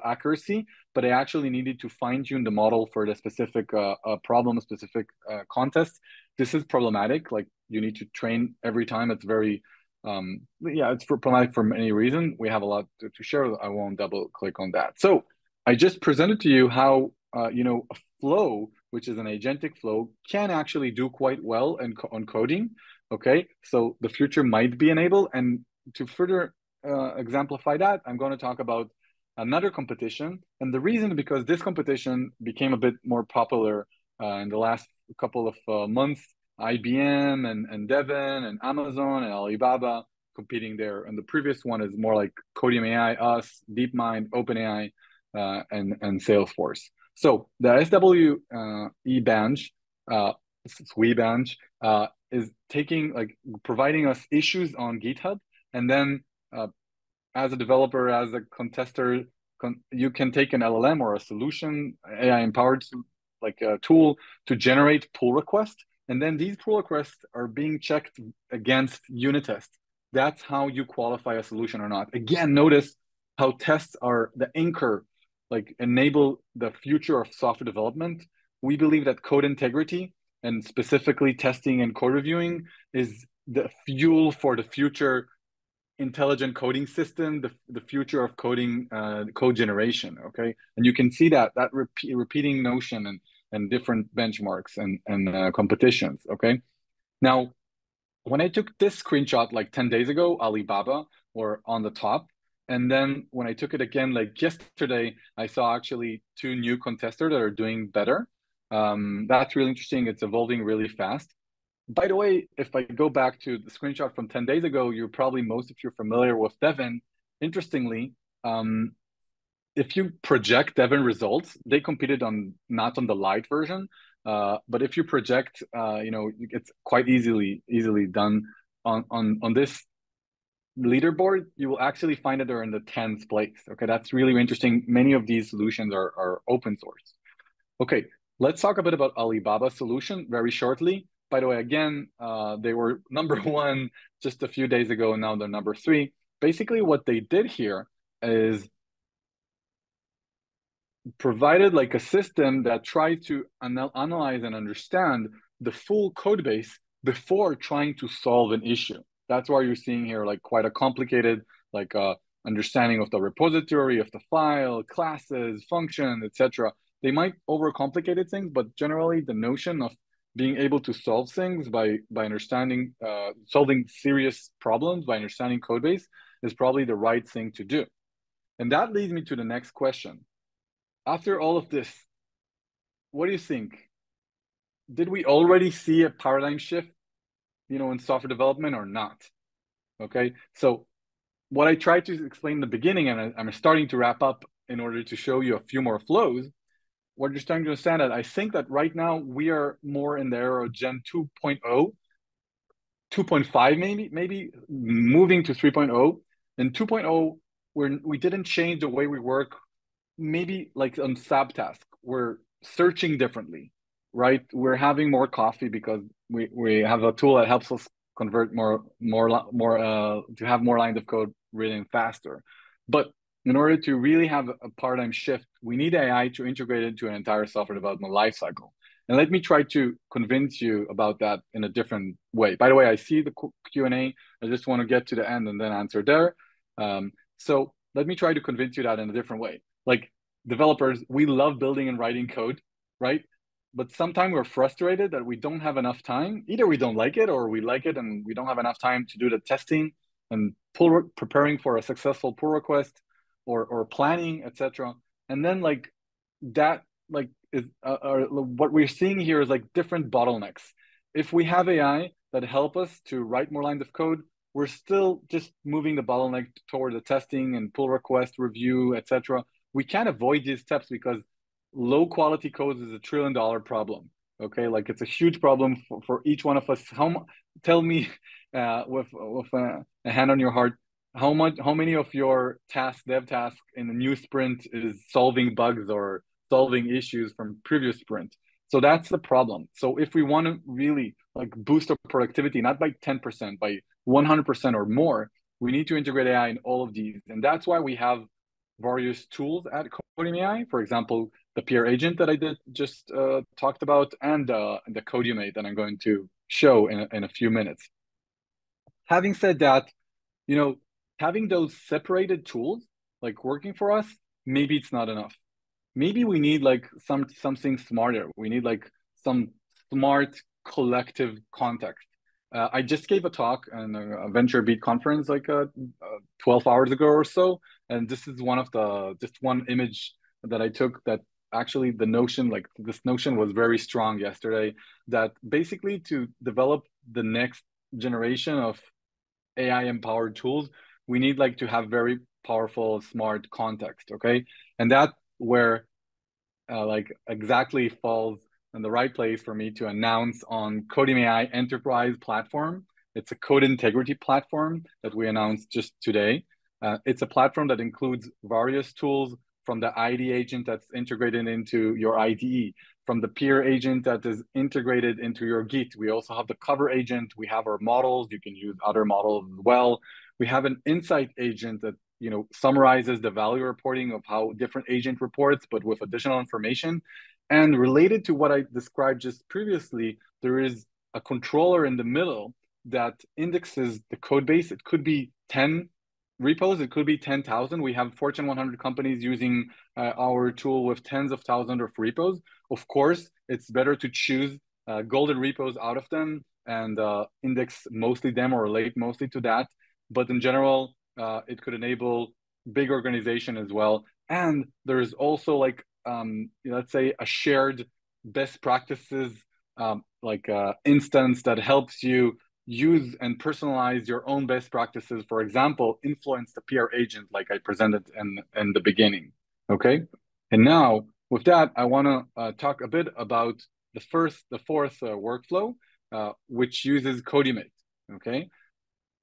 accuracy, but they actually needed to fine tune the model for the specific uh, uh, problem, specific uh, contest. This is problematic. Like you need to train every time. It's very, um, yeah, it's problematic for many reasons. We have a lot to, to, share. I won't double click on that. So I just presented to you how, uh, you know, a flow, which is an agentic flow, can actually do quite well in on coding. Okay, so the future might be enabled. And to further uh, exemplify that, I'm going to talk about another competition. And the reason because this competition became a bit more popular uh, in the last couple of uh, months. IBM and, and Devin and Amazon and Alibaba competing there. And the previous one is more like Codium AI, us, DeepMind, OpenAI, uh, and, and Salesforce. So the SWE uh, bench, uh, bench, uh, is taking like providing us issues on GitHub and then uh, as a developer, as a contester, con you can take an LLM or a solution, AI empowered like a tool to generate pull requests. And then these pull requests are being checked against unit tests. That's how you qualify a solution or not. Again, notice how tests are the anchor, like enable the future of software development. We believe that code integrity and specifically testing and code reviewing is the fuel for the future intelligent coding system, the, the future of coding, uh, code generation. Okay, and you can see that that repeat, repeating notion and and different benchmarks and and uh, competitions. Okay, now when I took this screenshot like ten days ago, Alibaba were on the top. And then when I took it again, like yesterday, I saw actually two new contesters that are doing better. Um, that's really interesting. It's evolving really fast by the way, if I go back to the screenshot from 10 days ago, you're probably most of you are familiar with Devin. Interestingly, um, if you project Devin results, they competed on not on the light version, uh, but if you project, uh, you know, it's quite easily easily done on on on this leaderboard. You will actually find that they're in the 10th place. Okay, that's really interesting. Many of these solutions are are open source. Okay, let's talk a bit about Alibaba solution very shortly by the way, again, uh, they were number one just a few days ago, and now they're number three. Basically, what they did here is provided like a system that tried to anal analyze and understand the full code base before trying to solve an issue. That's why you're seeing here like quite a complicated like uh, understanding of the repository of the file, classes, function, etc. They might overcomplicate things, but generally the notion of being able to solve things by by understanding uh, solving serious problems by understanding code base is probably the right thing to do. And that leads me to the next question. After all of this what do you think? Did we already see a paradigm shift you know in software development or not okay so what i tried to explain in the beginning and I, i'm starting to wrap up in order to show you a few more flows what you're starting to understand that I think that right now we are more in the era of Gen 2.0, 2.5 maybe, maybe moving to 3.0. And 2.0, where we didn't change the way we work, maybe like on Subtask, we're searching differently, right? We're having more coffee because we, we have a tool that helps us convert more more more uh, to have more lines of code written faster. But in order to really have a paradigm shift, we need AI to integrate into an entire software development lifecycle. And let me try to convince you about that in a different way. By the way, I see the Q&A. I just want to get to the end and then answer there. Um, so let me try to convince you that in a different way. Like developers, we love building and writing code, right? But sometimes we're frustrated that we don't have enough time. Either we don't like it or we like it and we don't have enough time to do the testing and pull preparing for a successful pull request or or planning, etc. And then like that like is uh, uh, what we're seeing here is like different bottlenecks. If we have AI that help us to write more lines of code, we're still just moving the bottleneck toward the testing and pull request review, etc. We can't avoid these steps because low quality code is a trillion dollar problem. Okay, like it's a huge problem for, for each one of us. How tell me uh, with with a, a hand on your heart, how much how many of your task dev task in the new sprint is solving bugs or solving issues from previous sprint So that's the problem. So if we want to really like boost our productivity, not by 10%, by 100% or more, we need to integrate AI in all of these. And that's why we have various tools at Codium AI. For example, the PR agent that I did just uh, talked about, and uh, the made that I'm going to show in a, in a few minutes. Having said that, you know, having those separated tools like working for us, maybe it's not enough. Maybe we need like some something smarter. We need like some smart collective context. Uh, I just gave a talk in a VentureBeat conference like uh, uh, 12 hours ago or so, and this is one of the just one image that I took that actually the notion like this notion was very strong yesterday that basically to develop the next generation of AI empowered tools, we need like to have very powerful, smart context. Okay, and that where uh, like exactly falls in the right place for me to announce on Codium AI Enterprise platform. It's a code integrity platform that we announced just today. Uh, it's a platform that includes various tools from the ID agent that's integrated into your IDE, from the PR agent that is integrated into your Git. We also have the cover agent. We have our models. You can use other models as well. We have an insight agent that you know summarizes the value reporting of how different agent reports, but with additional information. And related to what I described just previously, there is a controller in the middle that indexes the code base. It could be 10 repos, it could be 10,000. We have Fortune 100 companies using uh, our tool with tens of thousands of repos. Of course, it's better to choose uh, golden repos out of them and uh, index mostly them or relate mostly to that. But in general, uh, it could enable big organization as well. And there's also like um, let's say a shared best practices um, like uh, instance that helps you use and personalize your own best practices. For example, influence the PR agent like I presented in, in the beginning, okay? And now with that, I wanna uh, talk a bit about the first, the fourth uh, workflow, uh, which uses Codiumate, okay?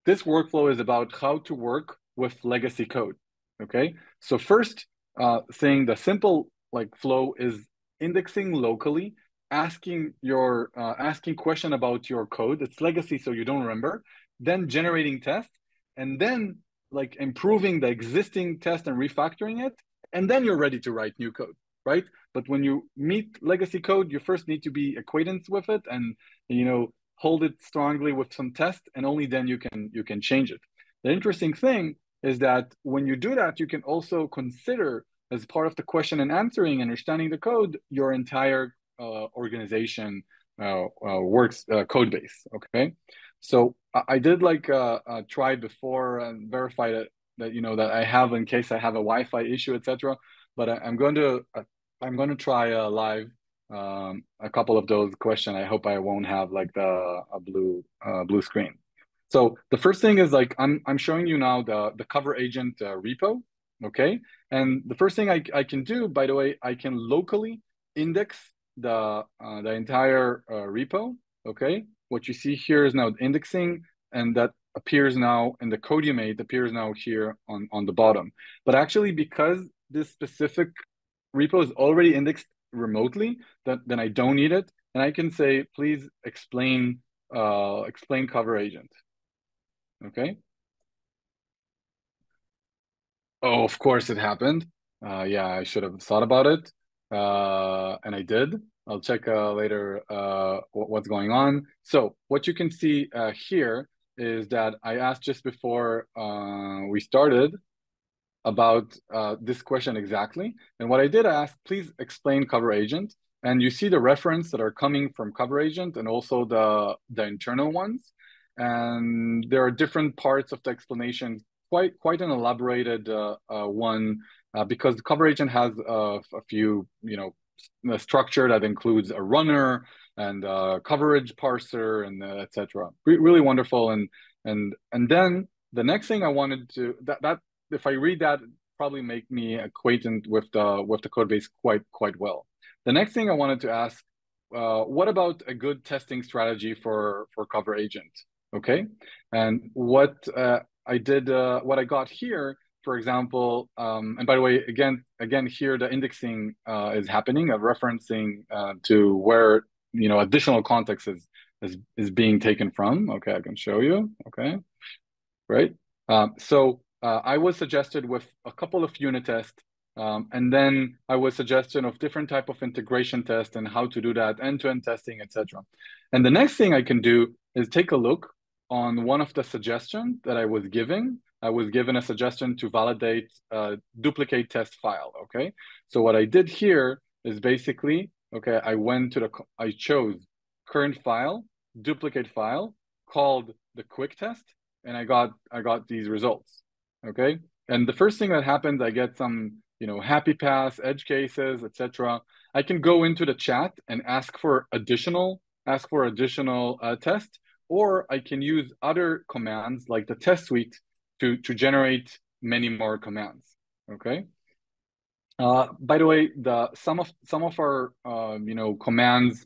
This workflow is about how to work with legacy code, okay? So first uh, thing, the simple like flow is indexing locally, asking your uh, asking question about your code. It's legacy, so you don't remember. Then generating test, and then like improving the existing test and refactoring it, and then you're ready to write new code, right? But when you meet legacy code, you first need to be acquaintance with it, and you know hold it strongly with some test, and only then you can you can change it. The interesting thing is that when you do that, you can also consider as part of the question and answering, understanding the code, your entire organization uh, uh, works uh, code base. Okay, so I, I did like uh, uh, try before and verify that that you know that I have in case I have a Wi-Fi issue, etc. But I, am going to I'm going to try live um, a couple of those questions. I hope I won't have like the a blue blue screen. So the first thing is like I'm I'm showing you now the the cover agent repo okay? And the first thing I, I can do, by the way, I can locally index the, uh, the entire uh, repo, okay? What you see here is now indexing, and that appears now in the Codiumate, appears now here on, on the bottom. But actually, because this specific repo is already indexed remotely, that, then I don't need it. And I can say, please explain, uh, explain cover agent, okay? Oh, of course it happened. Uh, yeah, I should have thought about it, uh, and I did. I'll check uh, later uh, what's going on. So what you can see uh, here is that I asked just before uh, we started about uh, this question exactly. And what I did ask, please explain cover agent. And you see the reference that are coming from cover agent and also the, the internal ones. And there are different parts of the explanation quite quite an elaborated uh, uh, one because the cover agent has a few you know a structure that includes a runner and a coverage parser and etc. Re really wonderful and and and then the next thing I wanted to that that if I read that probably make me acquainted with the with the code base quite quite well. The next thing I wanted to ask, uh, what about a good testing strategy for for cover agent? Okay, and what uh, I did uh, what I got here for example, um, and by the way, again, again here the indexing uh, is happening, of referencing uh, to where you know additional context is is is being taken from. Okay, I can show you. Okay, right. Um, so uh, I was suggested with a couple of unit tests, um, and then I was suggested of different type of integration test and how to do that end-to-end testing, etc. And the next thing I can do is take a look on one of the suggestions that I was giving. I was given a suggestion to validate a duplicate test file. Okay, so what I did here is basically okay. I went to the I chose current file duplicate file called the quick test, and I got I got these results. Okay, and the first thing that happens, I get some you know happy pass, edge cases, etc. I can go into the chat and ask for additional ask for additional uh, test, or I can use other commands like the test suite to to generate many more commands. Okay. Uh, by the way, the some of some of our uh, you know commands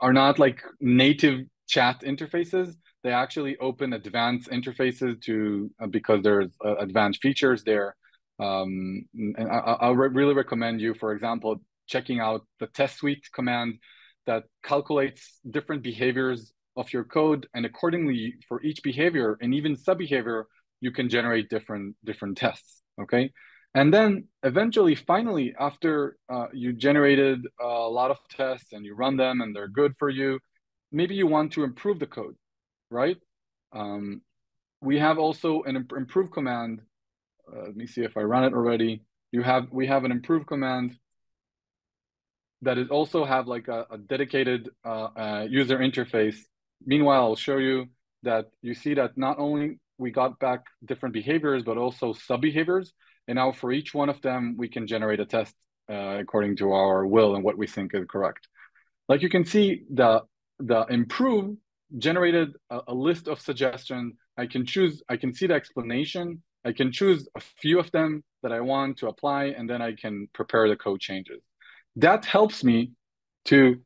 are not like native chat interfaces. They actually open advanced interfaces to uh, because there's uh, advanced features there. Um, and I, I re really recommend you, for example, checking out the test suite command that calculates different behaviors of your code, and accordingly for each behavior and even sub behavior, you can generate different different tests. Okay, and then eventually, finally, after uh, you generated a lot of tests and you run them and they're good for you, maybe you want to improve the code, right? Um, we have also an improve command. Uh, let me see if I run it already. You have we have an improve command that is also have like a, a dedicated uh, uh, user interface. Meanwhile, I'll show you that you see that not only we got back different behaviors, but also sub behaviors. And now for each one of them, we can generate a test uh, according to our will and what we think is correct. Like you can see, the the improve generated a, a list of suggestions. I can choose, I can see the explanation. I can choose a few of them that I want to apply, and then I can prepare the code changes. That helps me to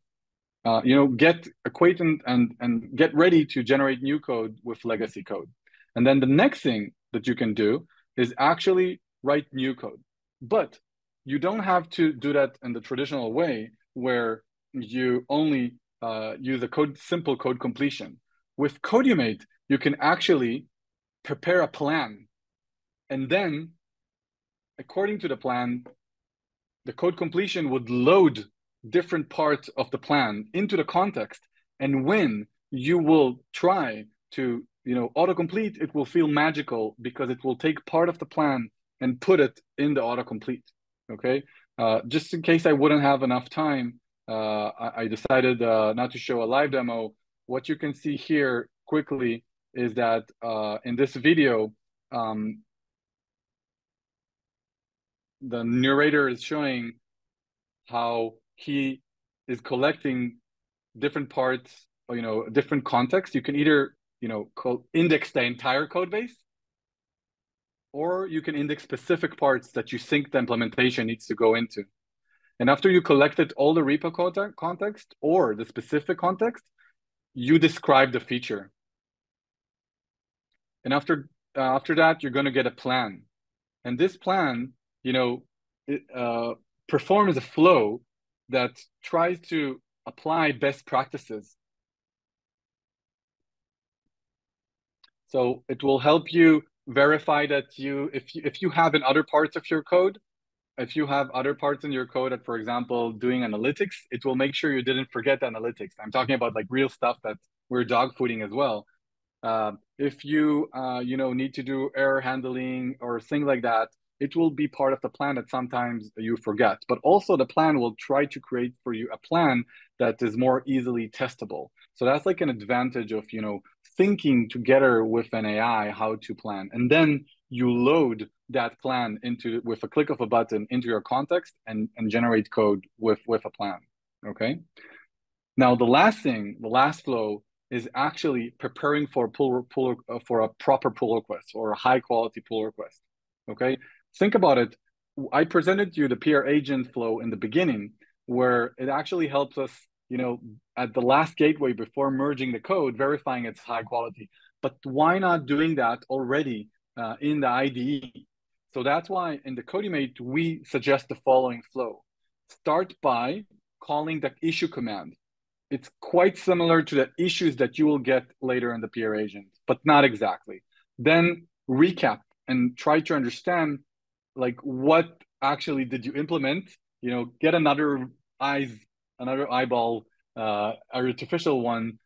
uh, you know, get acquainted and, and get ready to generate new code with legacy code. And then the next thing that you can do is actually write new code. But you don't have to do that in the traditional way where you only uh, use a code simple code completion. With Codiumate, you can actually prepare a plan. And then, according to the plan, the code completion would load different parts of the plan into the context. And when you will try to you know autocomplete, it will feel magical because it will take part of the plan and put it in the autocomplete. Okay. Uh, just in case I wouldn't have enough time, uh, I, I, decided uh, not to show a live demo. What you can see here quickly is that uh, in this video, um, the narrator is showing how he is collecting different parts, you know, different contexts. You can either, you know, index the entire code base, or you can index specific parts that you think the implementation needs to go into. And after you collected all the repo context or the specific context, you describe the feature. And after uh, after that, you're going to get a plan. And this plan, you know, it, uh, performs a flow that tries to apply best practices. So it will help you verify that you, if you, if you have in other parts of your code, if you have other parts in your code that, for example, doing analytics, it will make sure you didn't forget analytics. I'm talking about like real stuff that we're dog fooding as well. Uh, if you, uh, you know, need to do error handling or things like that, it will be part of the plan that sometimes you forget. But also the plan will try to create for you a plan that is more easily testable. So that's like an advantage of, you know, thinking together with an AI how to plan. And then you load that plan into with a click of a button into your context and, and generate code with, with a plan. Okay. Now the last thing, the last flow is actually preparing for pull, pull uh, for a proper pull request or a high quality pull request. Okay. Think about it. I presented you the PR agent flow in the beginning where it actually helps us, you know, at the last gateway before merging the code, verifying it's high quality. But why not doing that already uh, in the IDE So that's why in the Codiumate, we suggest the following flow. Start by calling the issue command. It's quite similar to the issues that you will get later in the PR agent, but not exactly. Then recap and try to understand like what actually did you implement you know get another eyes another eyeball uh artificial one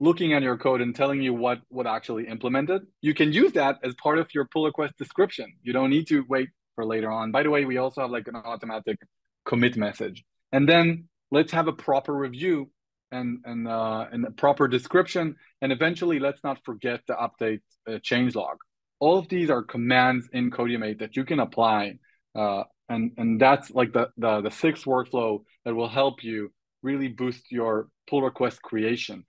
looking at your code and telling you what what actually implemented. You can use that as part of your pull request description. You don't need to wait for later on. By the way we also have like an automatic commit message. And then let's have a proper review and and uh, and a proper description. And eventually let's not forget to update uh, change log all of these are commands in Codiumate that you can apply uh, and and that's like the, the the sixth workflow that will help you really boost your pull request creation.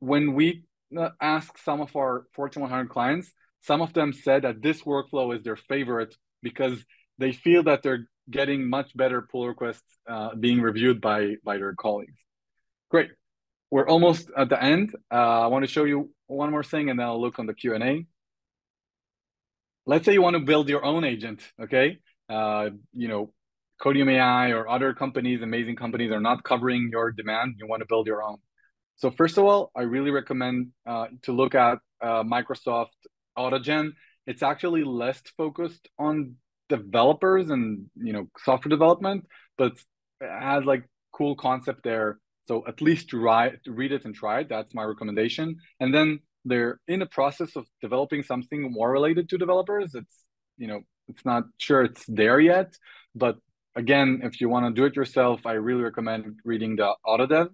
When we uh, ask some of our fortune 100 clients some of them said that this workflow is their favorite because they feel that they're getting much better pull requests uh, being reviewed by by their colleagues. Great. We're almost at the end. Uh, i want to show you one more thing and then i'll look on the q&a let's say you want to build your own agent okay? Uh, you know, Codium AI or other companies, amazing companies, are not covering your demand. You want to build your own. So first of all, I really recommend uh, to look at uh, Microsoft AutoGen. It's actually less focused on developers and you know software development, but has like cool concept there. So at least try read it and try it. That's my recommendation. And then they're in the process of developing something more related to developers. It's you know it's not sure it's there yet. But again, if you want to do it yourself, I really recommend reading the Autodev.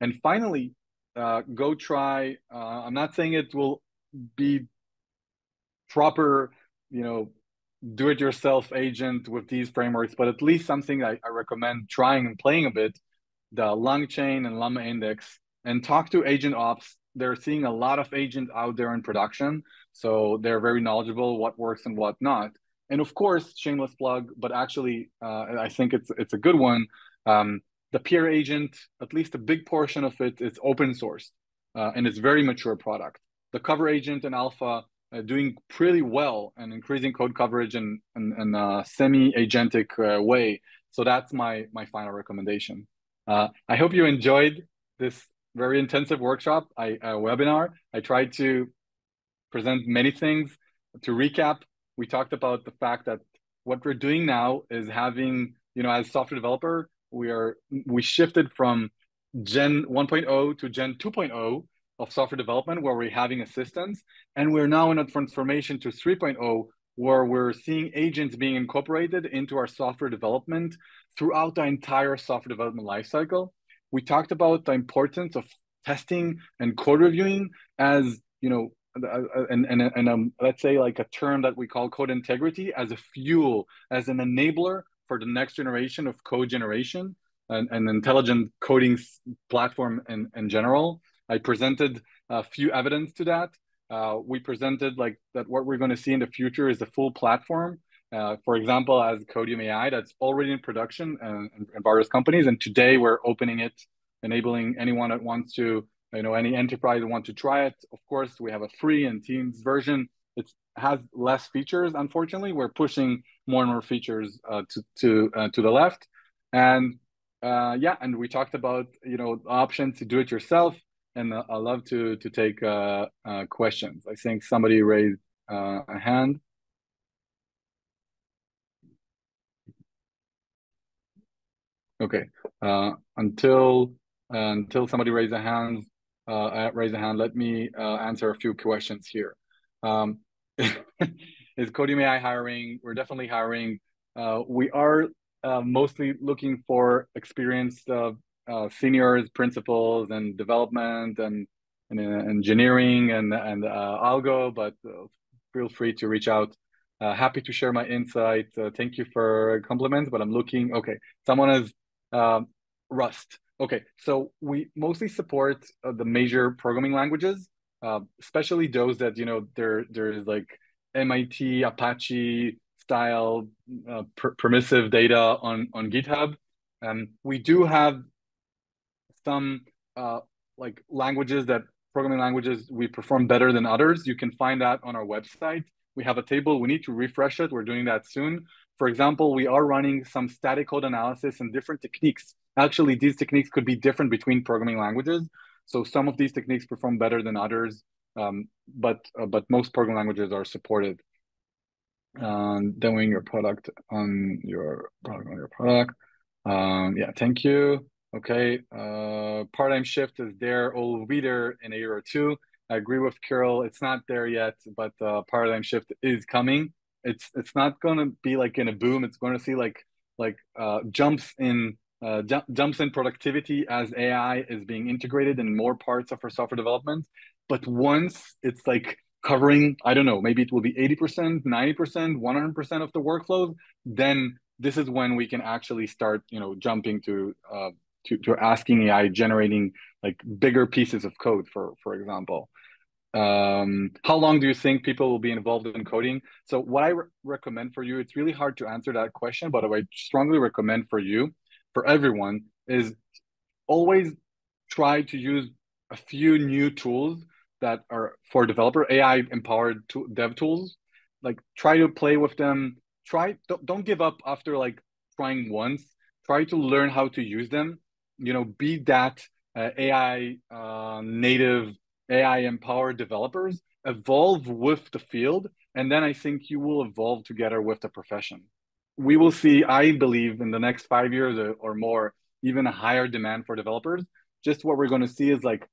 And finally, uh, go try. Uh, I'm not saying it will be proper, you know, do-it-yourself agent with these frameworks, but at least something I, I recommend trying and playing a bit. The LangChain and LlamaIndex, and talk to AgentOps. They're seeing a lot of agents out there in production, so they're very knowledgeable what works and what not and of course, shameless plug, but actually, uh, I think it's it's a good one. Um, the PR agent, at least a big portion of it, is open source, uh, and it's very mature product. The cover agent and alpha uh, doing pretty well and increasing code coverage in in, in a semi-agentic uh, way. So that's my my final recommendation. Uh, I hope you enjoyed this very intensive workshop, I webinar. I tried to present many things. To recap, we talked about the fact that what we're doing now is having, you know, as software developer, we are we shifted from Gen 1.0 to Gen 2.0 of software development, where we're having assistants, and we're now in a transformation to 3.0, where we're seeing agents being incorporated into our software development throughout the entire software development lifecycle. We talked about the importance of testing and code reviewing as you know and and and um, let's say like a term that we call code integrity as a fuel, as an enabler for the next generation of code generation and, and intelligent coding platform in, in general. I presented a few evidence to that. Uh, we presented like that what we're going to see in the future is a full platform. Uh, for example, as Codium AI, that's already in production in, in various companies, and today we're opening it, enabling anyone that wants to you know any enterprise want to try it of course we have a free and teams version. It has less features unfortunately. We're pushing more and more features uh, to to uh, to the left. And uh, yeah and we talked about you know option to do it yourself. And uh, i love to to take uh, uh, questions. I think somebody raised a hand. Okay. Until until somebody raises a hand uh, raise a hand. Let me uh, answer a few questions here. Um, is Codium AI hiring? We're definitely hiring. Uh, we are uh, mostly looking for experienced uh, uh, seniors, principals, and development and, and engineering and and algo. But feel free to reach out. happy to share my insight. thank you for compliments. But I'm looking. Okay, someone is Rust. Okay, so we mostly support uh, the major programming languages, uh, especially those that you know there there's like MIT Apache style uh, per permissive data on on GitHub. Um, we do have some uh, like languages that programming languages we perform better than others. You can find that on our website. we have a table, we need to refresh it. We're doing that soon. For example, we are running some static code analysis and different techniques. Actually, these techniques could be different between programming languages. So some of these techniques perform better than others, um, but uh, but most programming languages are supported. Um, doing your product on your product on your product. Um, yeah, thank you. Okay, uh, paradigm shift is there. It will be there in a year or two. I agree with Carol. It's not there yet, but uh, paradigm shift is coming. It's it's not going to be like in a boom. It's going to see like like uh, jumps in uh, jumps in productivity as AI is being integrated in more parts of our software development. But once it's like covering, I don't know, maybe it will be 80%, 90%, 100% of the workflows, then this is when we can actually start, you know, jumping to uh, to, to asking AI generating like bigger pieces of code, for for example. Um, how long do you think people will be involved in coding? So what I re recommend for you, it's really hard to answer that question, but I strongly recommend for you, for everyone, is always try to use a few new tools that are for developer AI empowered to, dev tools. Like try to play with them. Try don't, don't give up after like trying once. Try to learn how to use them. You know, be that uh, AI uh, native AI empowered developers, evolve with the field, and then I think you will evolve together with the profession. We will see, I believe, in the next five years or more, even a higher demand for developers. Just what we're going to see is like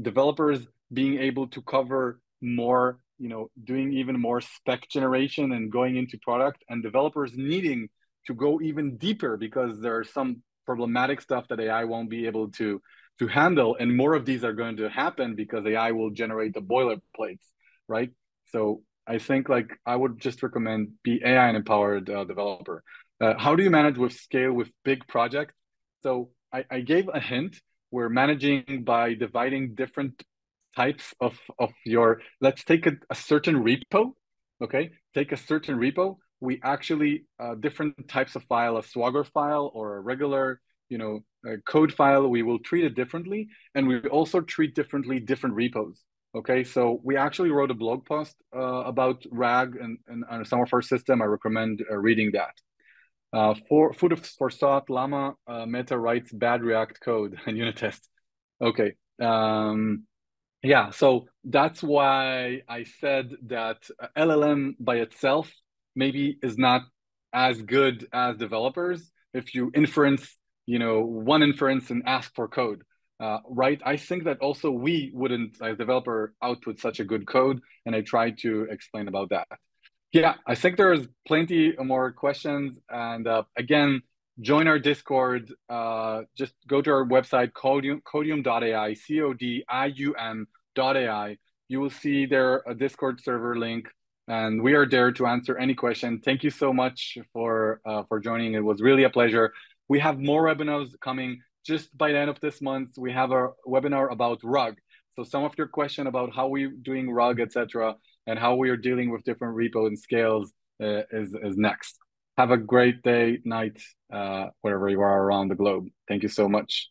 developers being able to cover more, you know, doing even more spec generation and going into product, and developers needing to go even deeper because there are some problematic stuff that AI won't be able to to handle. And more of these are going to happen because AI will generate the boilerplates, right? So I think like I would just recommend be AI and empowered uh, developer. Uh, how do you manage with scale with big projects? So I, I gave a hint. We're managing by dividing different types of, of your, let's take a, a certain repo, okay? Take a certain repo. We actually, uh, different types of file, a Swagger file or a regular you know, code file, we will treat it differently. And we also treat differently different repos. Okay, so we actually wrote a blog post uh, about RAG and, and, and, some of our system. I recommend uh, reading that. Uh, for food for thought, Llama uh, Meta writes bad React code and unit test. Okay, um, yeah, so that's why I said that LLM by itself maybe is not as good as developers. If you inference you know, one inference and ask for code. Uh, right? I think that also we wouldn't, as developer, output such a good code, and I tried to explain about that. Yeah, I think there's plenty more questions, and uh, again, join our Discord. Uh, just go to our website, codium, codium.ai, C-O-D-I-U-M.ai. You will see there a Discord server link, and we are there to answer any question. Thank you so much for uh, for joining. It was really a pleasure. We have more webinars coming. Just by the end of this month, we have a webinar about RAG. So some of your question about how we're doing RAG, etc., and how we are dealing with different repo and scales uh, is, is next. Have a great day, night, uh, wherever you are around the globe. Thank you so much.